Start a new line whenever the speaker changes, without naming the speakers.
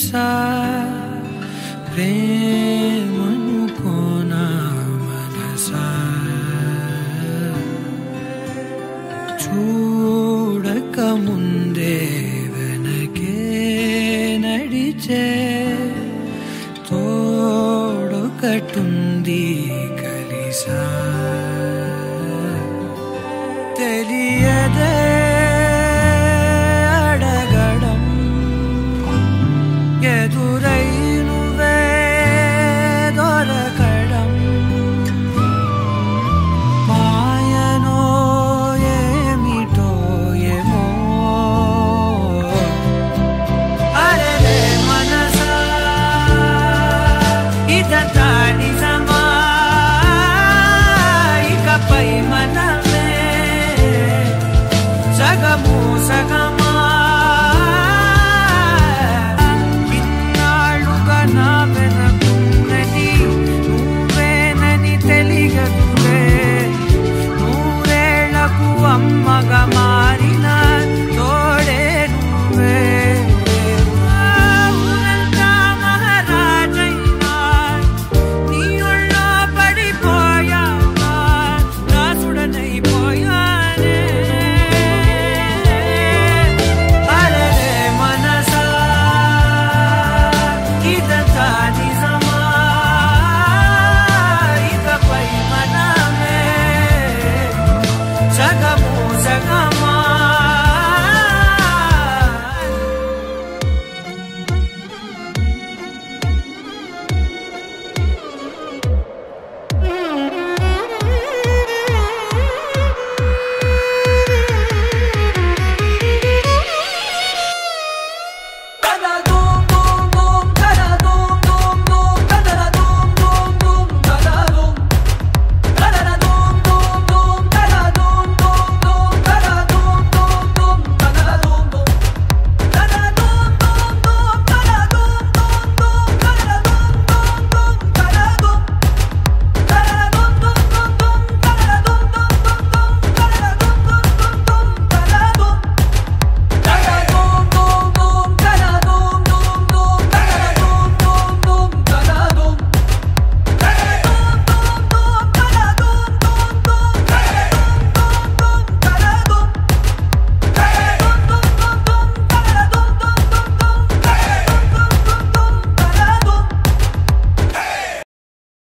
తెలుసా ప్రేమనుకోనా మనసా? చూడక ముందే వెనకే నడిచే తోడొకటుంది కలిసా? my